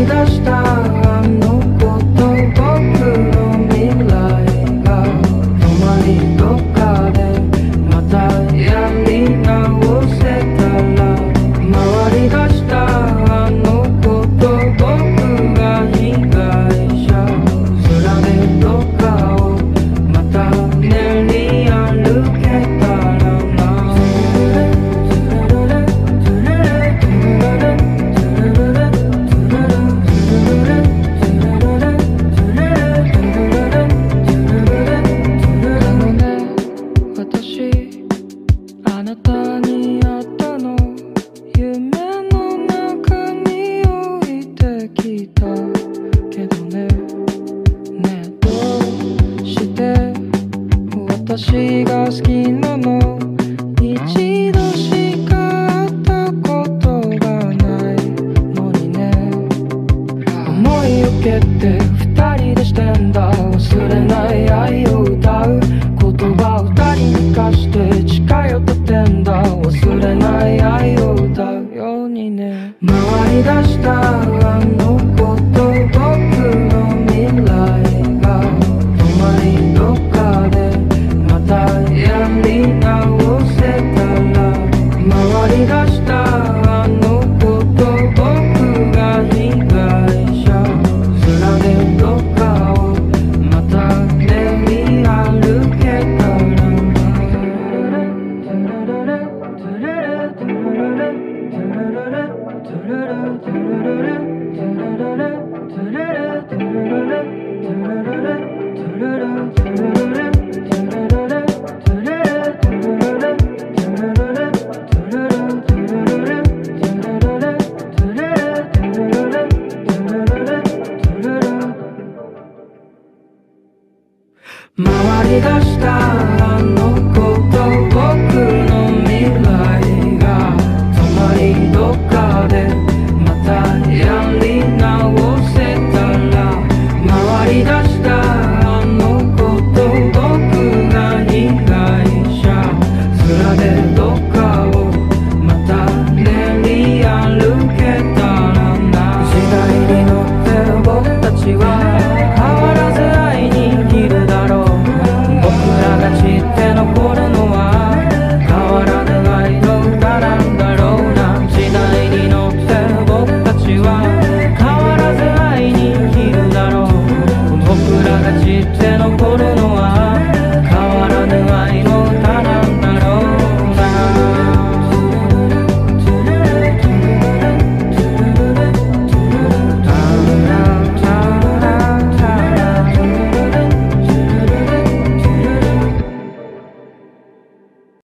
ainda está. 私が好きなの。一度しか会ったことがないのにね。思いを受けて二人でしてんだ忘れない愛を歌う。言葉を二人に貸して近寄回り出したあの